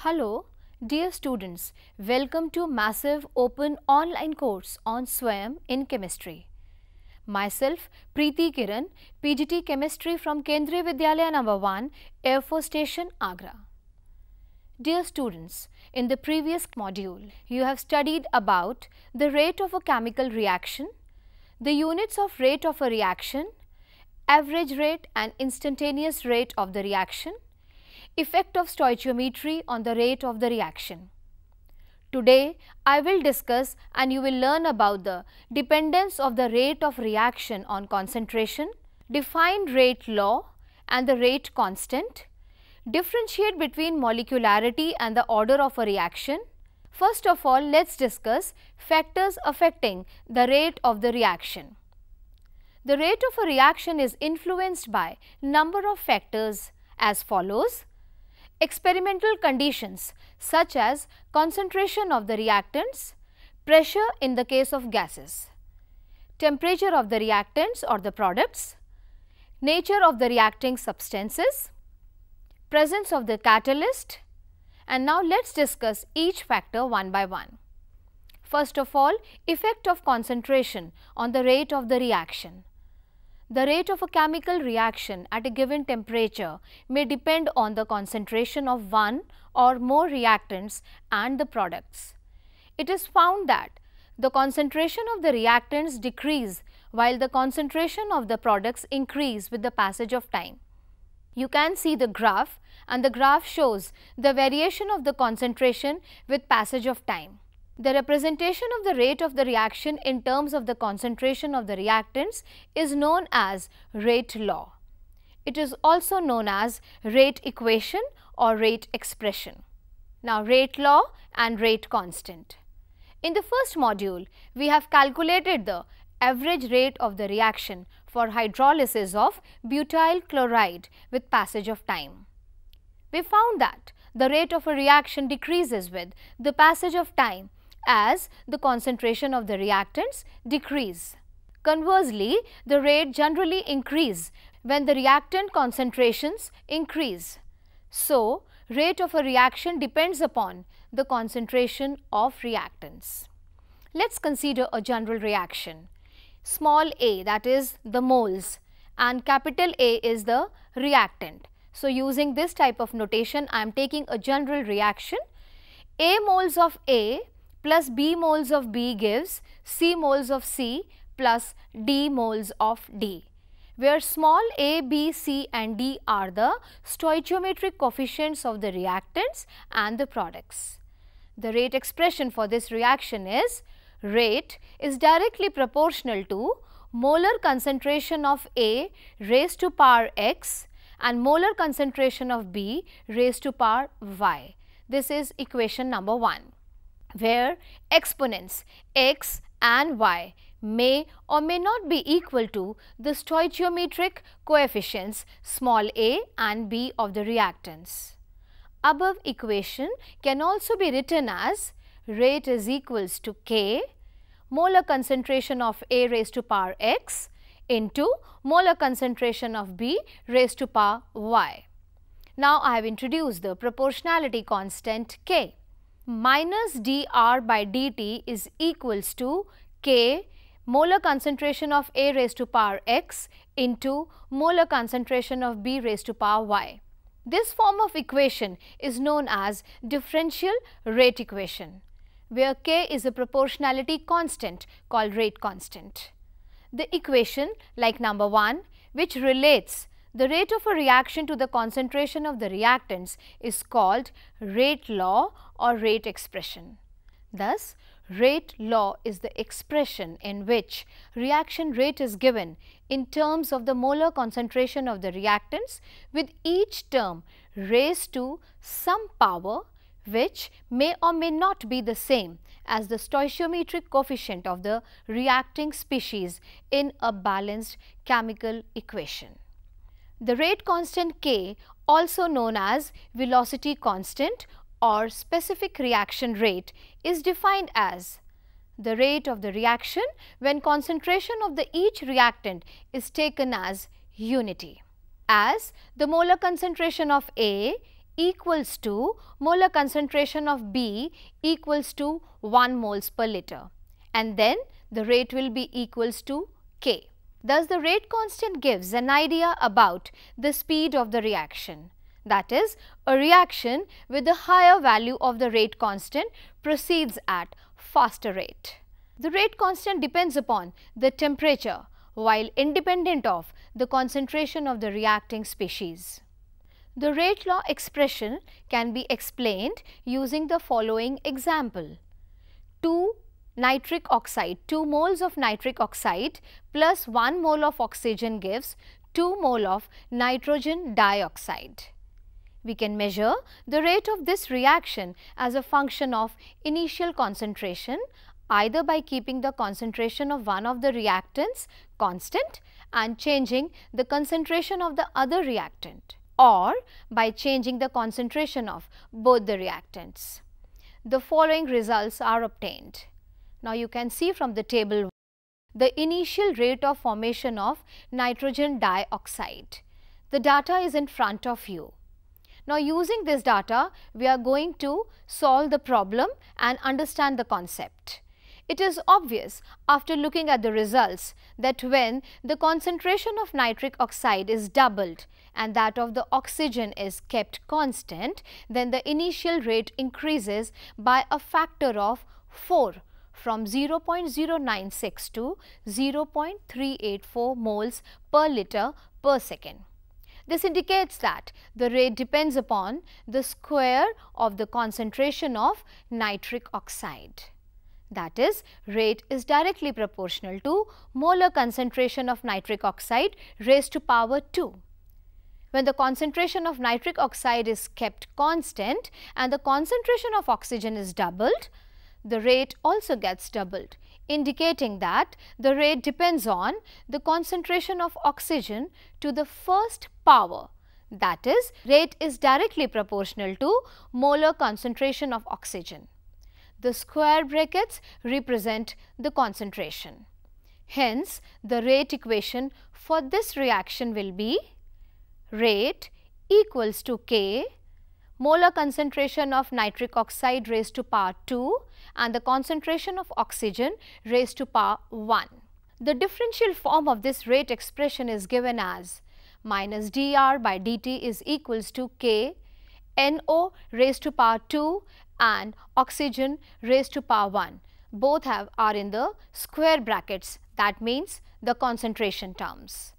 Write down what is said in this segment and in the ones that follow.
Hello, dear students. Welcome to massive open online course on SWAYAM in chemistry. Myself, Preeti Kiran, PGT Chemistry from Kendriya Vidyalaya number 1, Air Force Station, Agra. Dear students, in the previous module, you have studied about the rate of a chemical reaction, the units of rate of a reaction, average rate and instantaneous rate of the reaction, effect of stoichiometry on the rate of the reaction. Today, I will discuss and you will learn about the dependence of the rate of reaction on concentration, define rate law and the rate constant, differentiate between molecularity and the order of a reaction. First of all, let us discuss factors affecting the rate of the reaction. The rate of a reaction is influenced by number of factors as follows experimental conditions such as concentration of the reactants, pressure in the case of gases, temperature of the reactants or the products, nature of the reacting substances, presence of the catalyst and now let us discuss each factor one by one. First of all, effect of concentration on the rate of the reaction. The rate of a chemical reaction at a given temperature may depend on the concentration of one or more reactants and the products. It is found that the concentration of the reactants decrease while the concentration of the products increase with the passage of time. You can see the graph and the graph shows the variation of the concentration with passage of time. The representation of the rate of the reaction in terms of the concentration of the reactants is known as rate law. It is also known as rate equation or rate expression. Now, rate law and rate constant. In the first module, we have calculated the average rate of the reaction for hydrolysis of butyl chloride with passage of time. We found that the rate of a reaction decreases with the passage of time as the concentration of the reactants decrease. Conversely, the rate generally increase when the reactant concentrations increase. So, rate of a reaction depends upon the concentration of reactants. Let us consider a general reaction. Small a that is the moles and capital A is the reactant. So, using this type of notation I am taking a general reaction. A moles of A plus B moles of B gives C moles of C plus D moles of D where small a, b, c and d are the stoichiometric coefficients of the reactants and the products. The rate expression for this reaction is rate is directly proportional to molar concentration of A raised to power x and molar concentration of B raised to power y. This is equation number 1 where exponents x and y may or may not be equal to the stoichiometric coefficients small a and b of the reactants. Above equation can also be written as rate is equals to k molar concentration of A raised to power x into molar concentration of B raised to power y. Now, I have introduced the proportionality constant k minus dr by dt is equals to k molar concentration of A raised to power x into molar concentration of B raised to power y. This form of equation is known as differential rate equation, where k is a proportionality constant called rate constant. The equation like number 1 which relates the rate of a reaction to the concentration of the reactants is called rate law or rate expression. Thus, rate law is the expression in which reaction rate is given in terms of the molar concentration of the reactants with each term raised to some power which may or may not be the same as the stoichiometric coefficient of the reacting species in a balanced chemical equation. The rate constant K also known as velocity constant or specific reaction rate is defined as the rate of the reaction when concentration of the each reactant is taken as unity. As the molar concentration of A equals to molar concentration of B equals to 1 moles per liter and then the rate will be equals to K. Thus, the rate constant gives an idea about the speed of the reaction. That is, a reaction with a higher value of the rate constant proceeds at faster rate. The rate constant depends upon the temperature while independent of the concentration of the reacting species. The rate law expression can be explained using the following example. 2 nitric oxide, 2 moles of nitric oxide plus 1 mole of oxygen gives 2 mole of nitrogen dioxide. We can measure the rate of this reaction as a function of initial concentration either by keeping the concentration of one of the reactants constant and changing the concentration of the other reactant or by changing the concentration of both the reactants. The following results are obtained. Now, you can see from the table the initial rate of formation of nitrogen dioxide. The data is in front of you. Now, using this data, we are going to solve the problem and understand the concept. It is obvious after looking at the results that when the concentration of nitric oxide is doubled and that of the oxygen is kept constant, then the initial rate increases by a factor of 4 from 0.096 to 0.384 moles per liter per second. This indicates that the rate depends upon the square of the concentration of nitric oxide. That is, rate is directly proportional to molar concentration of nitric oxide raised to power 2. When the concentration of nitric oxide is kept constant and the concentration of oxygen is doubled, the rate also gets doubled indicating that the rate depends on the concentration of oxygen to the first power that is rate is directly proportional to molar concentration of oxygen. The square brackets represent the concentration. Hence, the rate equation for this reaction will be rate equals to K molar concentration of nitric oxide raised to power 2 and the concentration of oxygen raised to power 1. The differential form of this rate expression is given as minus dr by dt is equals to k NO raised to power 2 and oxygen raised to power 1. Both have are in the square brackets that means the concentration terms.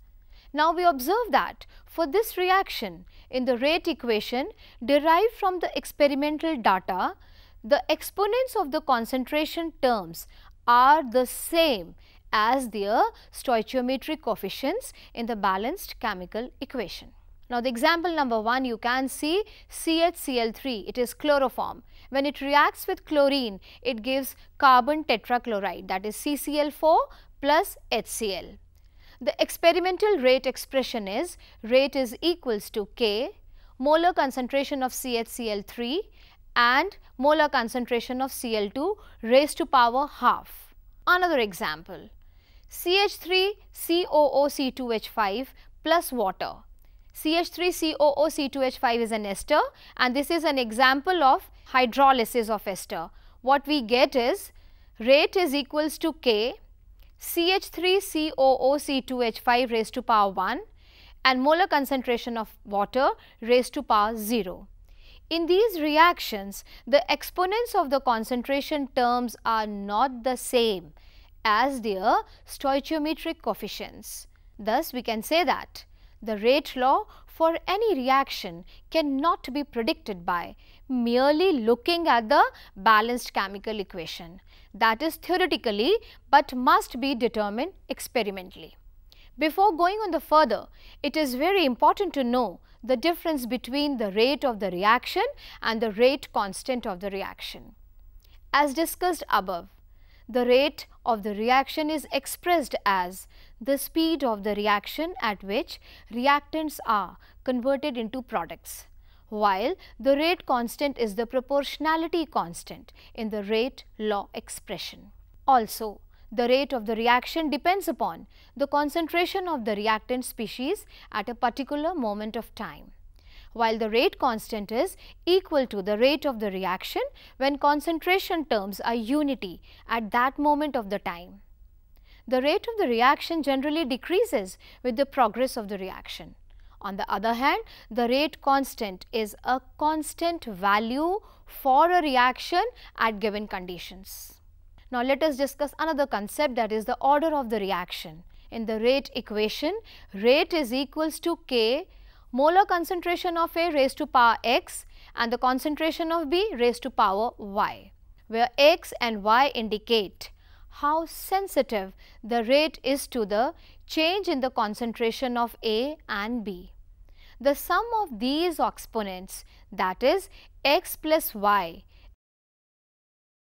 Now, we observe that for this reaction in the rate equation derived from the experimental data, the exponents of the concentration terms are the same as their stoichiometric coefficients in the balanced chemical equation. Now, the example number 1 you can see CHCl3 it is chloroform. When it reacts with chlorine it gives carbon tetrachloride that is CCl4 plus HCl. The experimental rate expression is rate is equals to K molar concentration of CHCl3 and molar concentration of Cl2 raised to power half. Another example CH3COOC2H5 plus water. CH3COOC2H5 is an ester and this is an example of hydrolysis of ester. What we get is rate is equals to K CH3COOC2H5 raised to power 1 and molar concentration of water raised to power 0. In these reactions, the exponents of the concentration terms are not the same as their stoichiometric coefficients. Thus, we can say that the rate law for any reaction cannot be predicted by merely looking at the balanced chemical equation that is theoretically but must be determined experimentally. Before going on the further, it is very important to know the difference between the rate of the reaction and the rate constant of the reaction. As discussed above, the rate of the reaction is expressed as the speed of the reaction at which reactants are converted into products, while the rate constant is the proportionality constant in the rate law expression. Also, the rate of the reaction depends upon the concentration of the reactant species at a particular moment of time. while the rate constant is equal to the rate of the reaction when concentration terms are unity at that moment of the time. The rate of the reaction generally decreases with the progress of the reaction. On the other hand, the rate constant is a constant value for a reaction at given conditions. Now, let us discuss another concept that is the order of the reaction. In the rate equation, rate is equals to K molar concentration of A raised to power x and the concentration of B raised to power y, where x and y indicate how sensitive the rate is to the change in the concentration of A and B. The sum of these exponents that is x plus y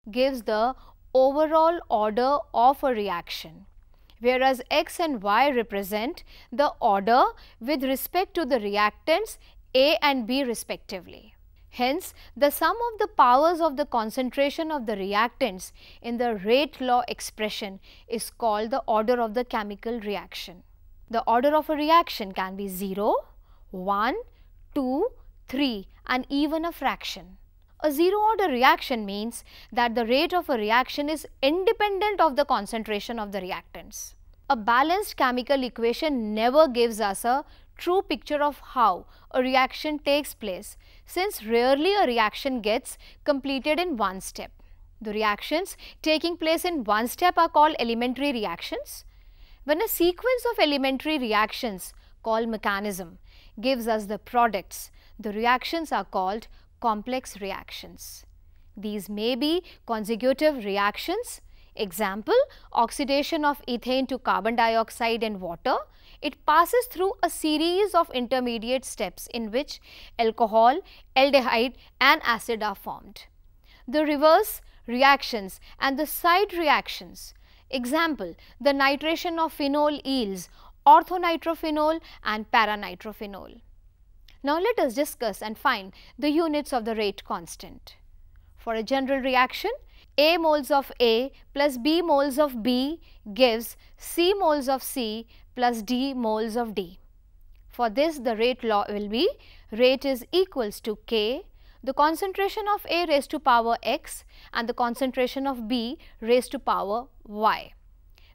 gives the overall order of a reaction whereas x and y represent the order with respect to the reactants A and B respectively. Hence, the sum of the powers of the concentration of the reactants in the rate law expression is called the order of the chemical reaction. The order of a reaction can be 0, 1, 2, 3 and even a fraction. A zero order reaction means that the rate of a reaction is independent of the concentration of the reactants. A balanced chemical equation never gives us a true picture of how a reaction takes place since rarely a reaction gets completed in one step. The reactions taking place in one step are called elementary reactions. When a sequence of elementary reactions called mechanism gives us the products, the reactions are called complex reactions. These may be consecutive reactions. Example, oxidation of ethane to carbon dioxide and water. It passes through a series of intermediate steps in which alcohol, aldehyde and acid are formed. The reverse reactions and the side reactions. Example, the nitration of phenol yields orthonitrophenol and paranitrophenol. Now, let us discuss and find the units of the rate constant. For a general reaction, A moles of A plus B moles of B gives C moles of C plus D moles of D. For this, the rate law will be rate is equals to K, the concentration of A raised to power x and the concentration of B raised to power y,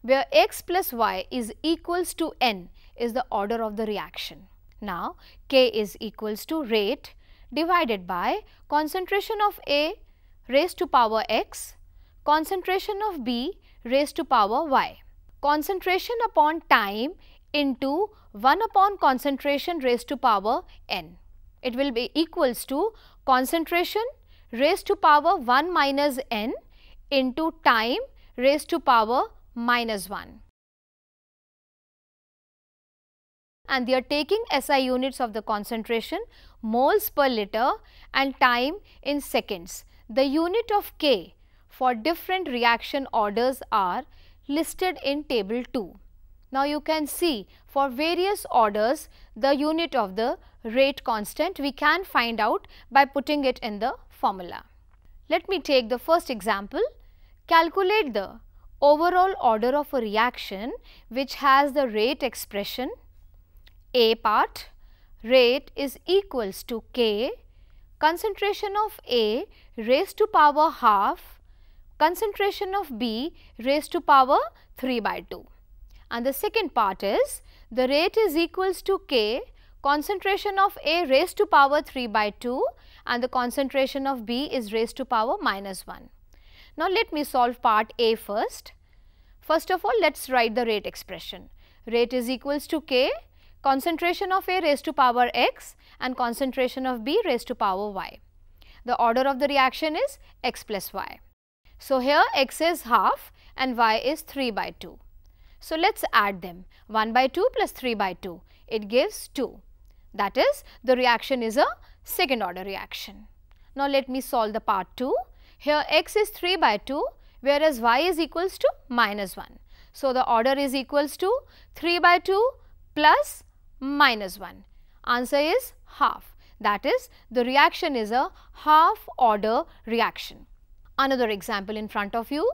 where x plus y is equals to n is the order of the reaction. Now, K is equals to rate divided by concentration of A raised to power x, concentration of B raised to power y. Concentration upon time into 1 upon concentration raised to power n. It will be equals to concentration raised to power 1 minus n into time raised to power minus 1. and they are taking SI units of the concentration moles per liter and time in seconds. The unit of K for different reaction orders are listed in table 2. Now, you can see for various orders the unit of the rate constant we can find out by putting it in the formula. Let me take the first example. Calculate the overall order of a reaction which has the rate expression a part rate is equals to K concentration of A raised to power half concentration of B raised to power 3 by 2 and the second part is the rate is equals to K concentration of A raised to power 3 by 2 and the concentration of B is raised to power minus 1. Now, let me solve part A first. First of all, let us write the rate expression. Rate is equals to K concentration of A raised to power x and concentration of B raised to power y. The order of the reaction is x plus y. So, here x is half and y is 3 by 2. So, let us add them 1 by 2 plus 3 by 2 it gives 2 that is the reaction is a second order reaction. Now, let me solve the part 2 here x is 3 by 2 whereas y is equals to minus 1. So, the order is equals to 3 by 2 plus minus 1. Answer is half. That is the reaction is a half order reaction. Another example in front of you.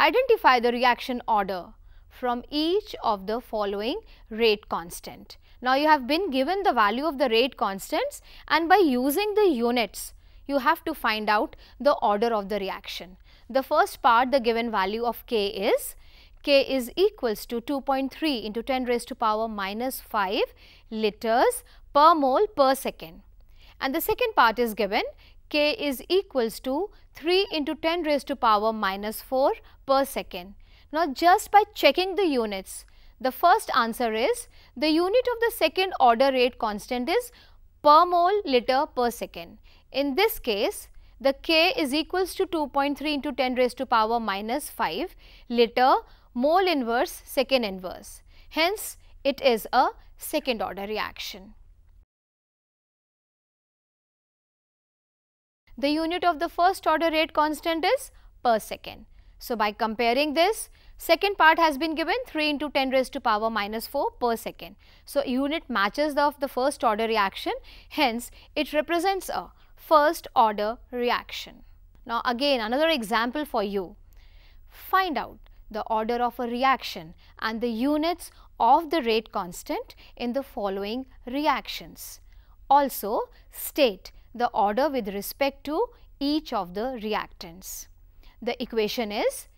Identify the reaction order from each of the following rate constant. Now, you have been given the value of the rate constants and by using the units, you have to find out the order of the reaction. The first part the given value of K is K is equals to 2.3 into 10 raised to power minus 5 liters per mole per second. And the second part is given K is equals to 3 into 10 raised to power minus 4 per second. Now, just by checking the units, the first answer is the unit of the second order rate constant is per mole liter per second. In this case, the K is equals to 2.3 into 10 raised to power minus 5 liter mole inverse second inverse. Hence, it is a second order reaction. The unit of the first order rate constant is per second. So, by comparing this, second part has been given 3 into 10 raised to power minus 4 per second. So, unit matches the of the first order reaction, hence it represents a first order reaction. Now again another example for you. Find out the order of a reaction and the units of the rate constant in the following reactions. Also state the order with respect to each of the reactants. The equation is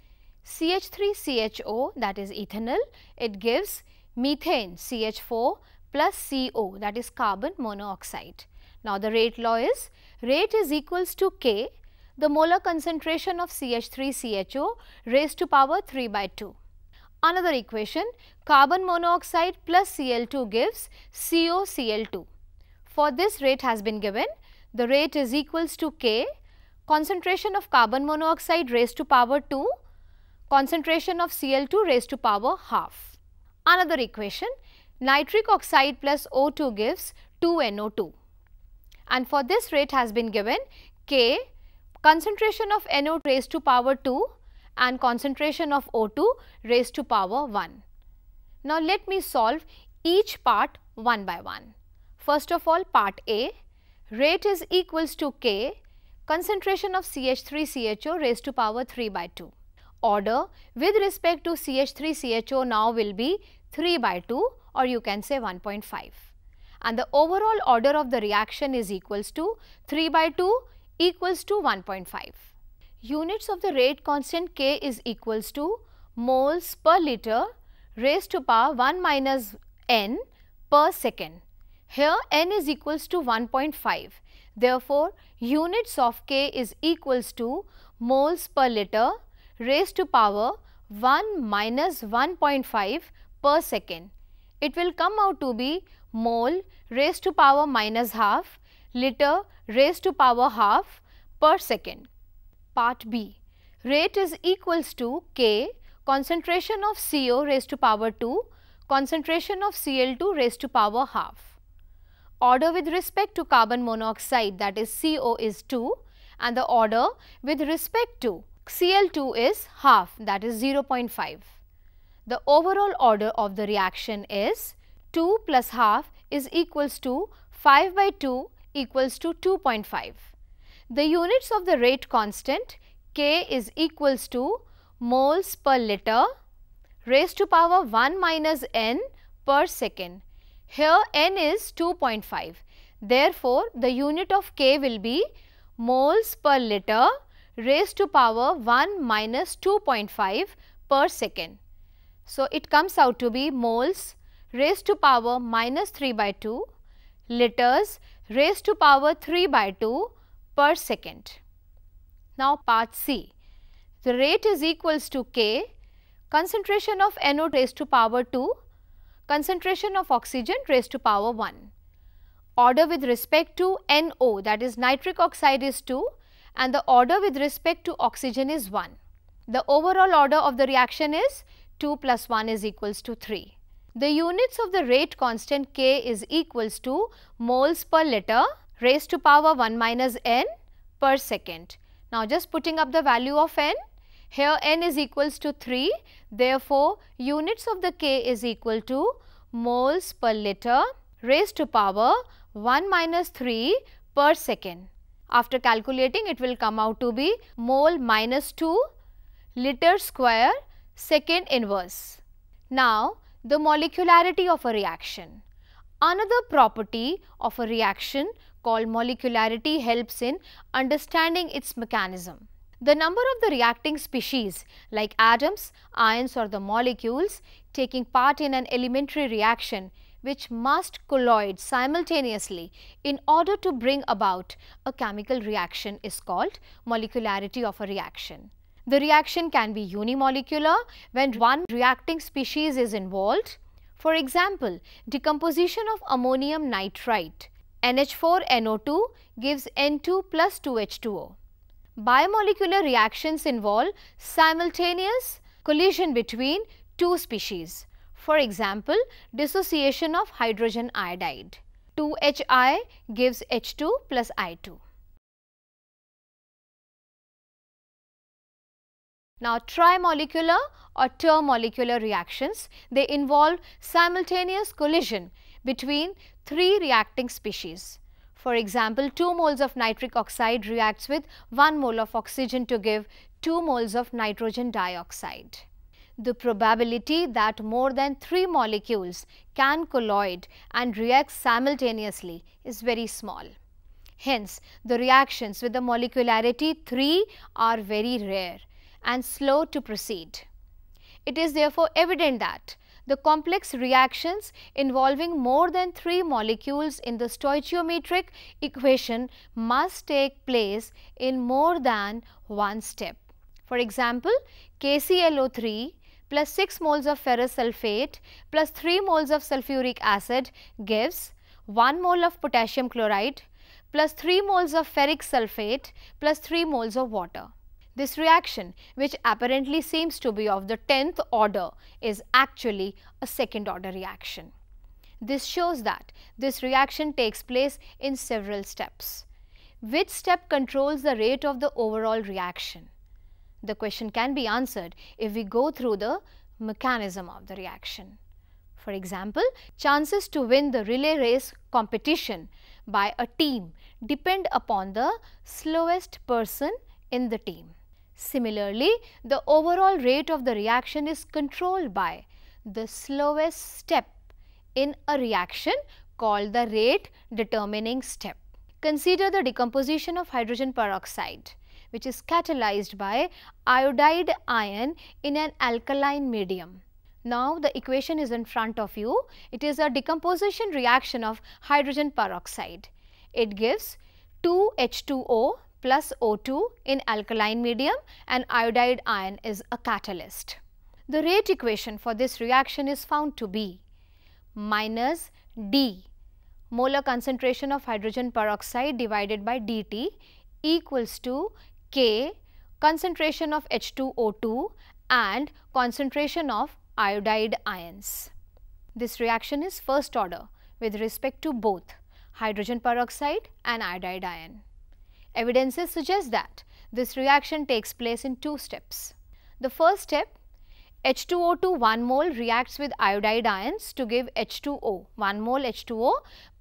CH3CHO that is ethanal, it gives methane CH4 plus CO that is carbon monoxide. Now, the rate law is rate is equals to K, the molar concentration of CH3CHO raised to power 3 by 2. Another equation, carbon monoxide plus Cl2 gives COCl2. For this rate has been given, the rate is equals to K, concentration of carbon monoxide raised to power 2, concentration of Cl2 raised to power half. Another equation, nitric oxide plus O2 gives 2NO2 and for this rate has been given K concentration of NO raised to power 2 and concentration of O2 raised to power 1. Now, let me solve each part one by one. First of all part A rate is equals to K concentration of CH3CHO raised to power 3 by 2. Order with respect to CH3CHO now will be 3 by 2 or you can say 1.5 and the overall order of the reaction is equals to 3 by 2 equals to 1.5. Units of the rate constant K is equals to moles per liter raised to power 1 minus n per second. Here n is equals to 1.5. Therefore, units of K is equals to moles per liter raised to power 1 minus 1.5 per second. It will come out to be mole raised to power minus half, liter raised to power half per second. Part B, rate is equals to K concentration of CO raised to power 2, concentration of Cl2 raised to power half. Order with respect to carbon monoxide that is CO is 2 and the order with respect to Cl2 is half that is 0.5. The overall order of the reaction is 2 plus half is equals to 5 by 2 equals to 2.5. The units of the rate constant K is equals to moles per liter raised to power 1 minus n per second. Here n is 2.5. Therefore, the unit of K will be moles per liter raised to power 1 minus 2.5 per second. So, it comes out to be moles raised to power minus 3 by 2 liters raised to power 3 by 2 per second. Now, part C. The rate is equals to K concentration of NO raised to power 2, concentration of oxygen raised to power 1. Order with respect to NO that is nitric oxide is 2 and the order with respect to oxygen is 1. The overall order of the reaction is 2 plus 1 is equals to 3. The units of the rate constant K is equals to moles per liter raised to power 1 minus n per second. Now, just putting up the value of n, here n is equals to 3, therefore, units of the K is equal to moles per liter raised to power 1 minus 3 per second. After calculating, it will come out to be mole minus 2 liter square second inverse. Now, the molecularity of a reaction. Another property of a reaction called molecularity helps in understanding its mechanism. The number of the reacting species like atoms, ions or the molecules taking part in an elementary reaction which must colloid simultaneously in order to bring about a chemical reaction is called molecularity of a reaction. The reaction can be unimolecular when one reacting species is involved. For example, decomposition of ammonium nitrite NH4NO2 gives N2 plus 2H2O. Bimolecular reactions involve simultaneous collision between two species. For example, dissociation of hydrogen iodide. 2HI gives H2 plus I2. Now, trimolecular or termolecular reactions, they involve simultaneous collision between three reacting species. For example, 2 moles of nitric oxide reacts with 1 mole of oxygen to give 2 moles of nitrogen dioxide. The probability that more than 3 molecules can colloid and react simultaneously is very small. Hence, the reactions with the molecularity 3 are very rare and slow to proceed. It is therefore evident that the complex reactions involving more than 3 molecules in the stoichiometric equation must take place in more than one step. For example, KClO3 plus 6 moles of ferrous sulphate plus 3 moles of sulfuric acid gives 1 mole of potassium chloride plus 3 moles of ferric sulphate plus 3 moles of water. This reaction which apparently seems to be of the 10th order is actually a second order reaction. This shows that this reaction takes place in several steps. Which step controls the rate of the overall reaction? The question can be answered if we go through the mechanism of the reaction. For example, chances to win the relay race competition by a team depend upon the slowest person in the team. Similarly, the overall rate of the reaction is controlled by the slowest step in a reaction called the rate determining step. Consider the decomposition of hydrogen peroxide which is catalyzed by iodide ion in an alkaline medium. Now, the equation is in front of you. It is a decomposition reaction of hydrogen peroxide. It gives 2 H2O plus O2 in alkaline medium and iodide ion is a catalyst. The rate equation for this reaction is found to be minus D molar concentration of hydrogen peroxide divided by dt equals to K concentration of H2O2 and concentration of iodide ions. This reaction is first order with respect to both hydrogen peroxide and iodide ion. Evidences suggest that this reaction takes place in two steps. The first step H2O2 1 mole reacts with iodide ions to give H2O 1 mole H2O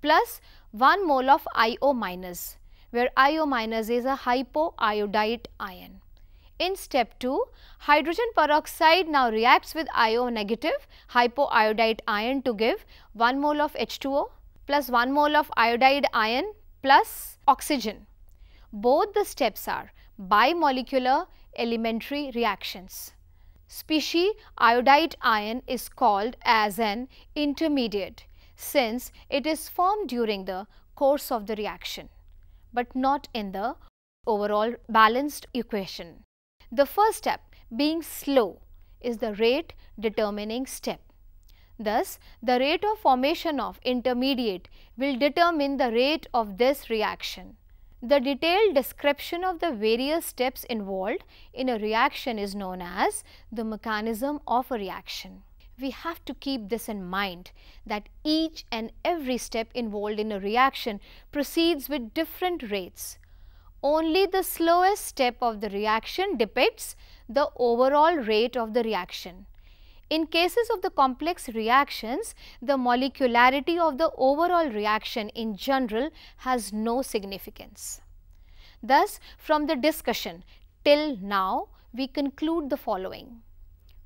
plus 1 mole of IO minus where IO minus is a hypoiodite ion. In step 2, hydrogen peroxide now reacts with IO negative hypoiodite ion to give 1 mole of H2O plus 1 mole of iodide ion plus oxygen both the steps are bimolecular elementary reactions. Species iodide ion is called as an intermediate since it is formed during the course of the reaction, but not in the overall balanced equation. The first step being slow is the rate determining step. Thus, the rate of formation of intermediate will determine the rate of this reaction. The detailed description of the various steps involved in a reaction is known as the mechanism of a reaction. We have to keep this in mind that each and every step involved in a reaction proceeds with different rates. Only the slowest step of the reaction depicts the overall rate of the reaction. In cases of the complex reactions, the molecularity of the overall reaction in general has no significance. Thus, from the discussion till now, we conclude the following.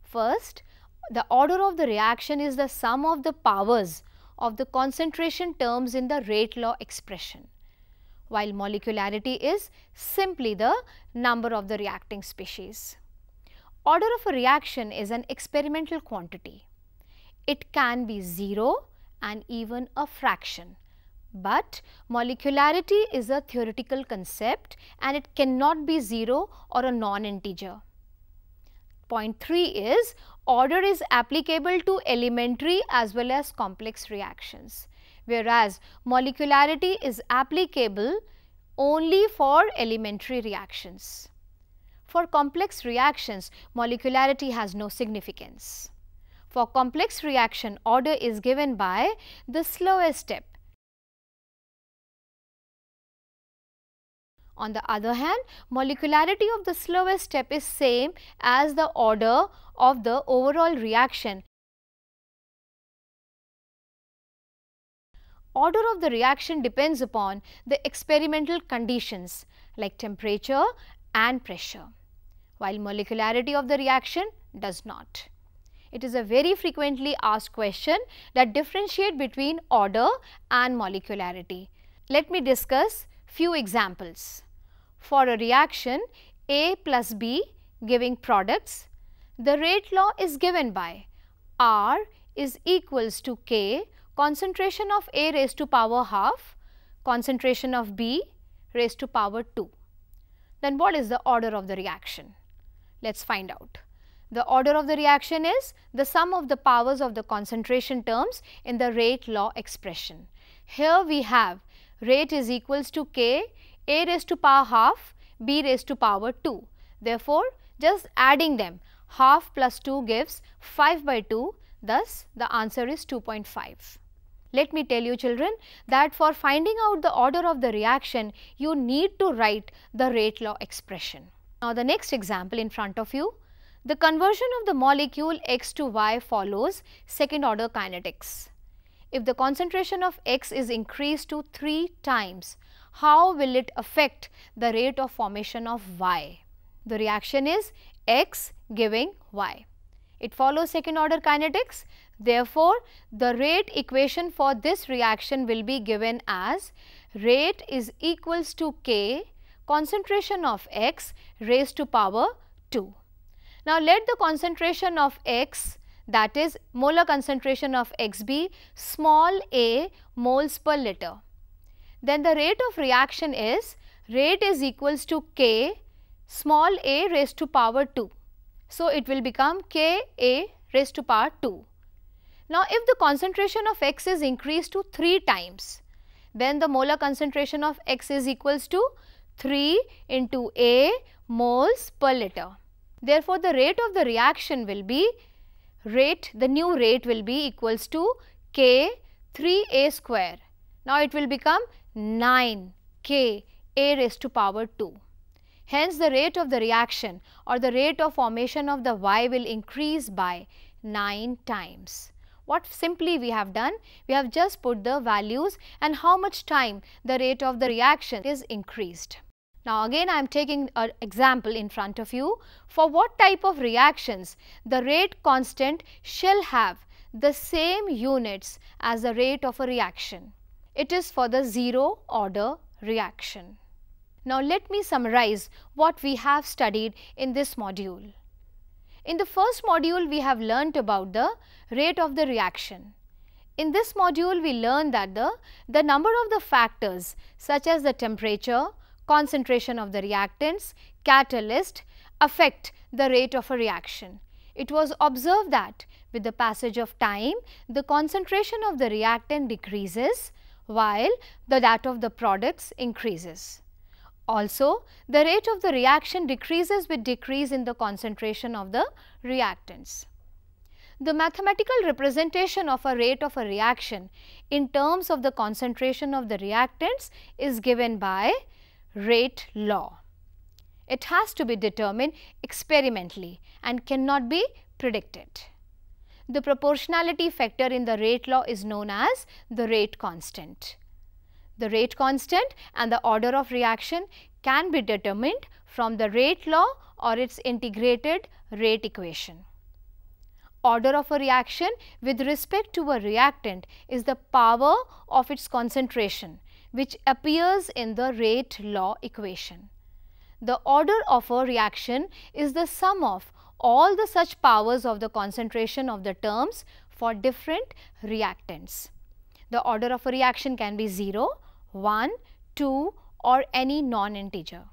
First, the order of the reaction is the sum of the powers of the concentration terms in the rate law expression, while molecularity is simply the number of the reacting species. Order of a reaction is an experimental quantity. It can be 0 and even a fraction. But molecularity is a theoretical concept and it cannot be 0 or a non-integer. Point 3 is order is applicable to elementary as well as complex reactions, whereas molecularity is applicable only for elementary reactions. For complex reactions, molecularity has no significance. For complex reaction, order is given by the slowest step. On the other hand, molecularity of the slowest step is same as the order of the overall reaction. Order of the reaction depends upon the experimental conditions like temperature and pressure, while molecularity of the reaction does not. It is a very frequently asked question that differentiate between order and molecularity. Let me discuss few examples. For a reaction A plus B giving products, the rate law is given by R is equals to K concentration of A raised to power half, concentration of B raised to power 2. Then what is the order of the reaction? Let us find out. The order of the reaction is the sum of the powers of the concentration terms in the rate law expression. Here we have rate is equals to k a raised to power half b raised to power 2. Therefore, just adding them half plus 2 gives 5 by 2 thus the answer is 2.5. Let me tell you children that for finding out the order of the reaction you need to write the rate law expression. Now, the next example in front of you the conversion of the molecule X to Y follows second order kinetics. If the concentration of X is increased to 3 times, how will it affect the rate of formation of Y? The reaction is X giving Y. It follows second order kinetics. Therefore, the rate equation for this reaction will be given as rate is equals to K concentration of X raised to power 2. Now, let the concentration of X that is molar concentration of X be small a moles per liter. Then the rate of reaction is rate is equals to K small a raised to power 2. So, it will become K a raised to power 2. Now, if the concentration of X is increased to 3 times, then the molar concentration of X is equals to 3 into A moles per liter. Therefore, the rate of the reaction will be rate the new rate will be equals to k 3a square. Now, it will become 9 k a raised to power 2. Hence, the rate of the reaction or the rate of formation of the y will increase by 9 times. What simply we have done? We have just put the values and how much time the rate of the reaction is increased. Now again I am taking an example in front of you for what type of reactions the rate constant shall have the same units as the rate of a reaction. It is for the zero order reaction. Now let me summarize what we have studied in this module. In the first module we have learnt about the rate of the reaction. In this module we learned that the, the number of the factors such as the temperature, concentration of the reactants, catalyst affect the rate of a reaction. It was observed that with the passage of time, the concentration of the reactant decreases while the that of the products increases. Also, the rate of the reaction decreases with decrease in the concentration of the reactants. The mathematical representation of a rate of a reaction in terms of the concentration of the reactants is given by rate law. It has to be determined experimentally and cannot be predicted. The proportionality factor in the rate law is known as the rate constant. The rate constant and the order of reaction can be determined from the rate law or its integrated rate equation. Order of a reaction with respect to a reactant is the power of its concentration which appears in the rate law equation. The order of a reaction is the sum of all the such powers of the concentration of the terms for different reactants. The order of a reaction can be 0, 1, 2 or any non-integer.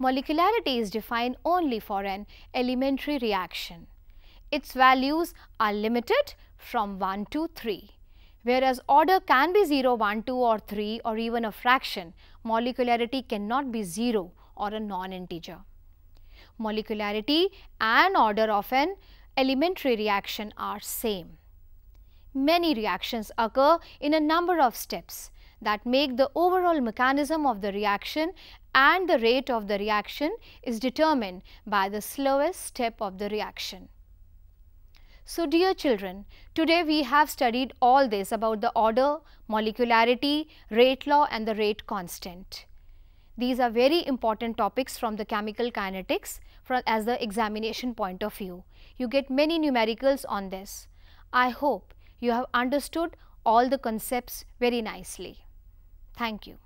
Molecularity is defined only for an elementary reaction. Its values are limited from 1 to 3. Whereas order can be 0, 1, 2 or 3 or even a fraction, molecularity cannot be 0 or a non-integer. Molecularity and order of an elementary reaction are same. Many reactions occur in a number of steps that make the overall mechanism of the reaction and the rate of the reaction is determined by the slowest step of the reaction. So, dear children, today we have studied all this about the order, molecularity, rate law and the rate constant. These are very important topics from the chemical kinetics from as the examination point of view. You get many numericals on this. I hope you have understood all the concepts very nicely. Thank you.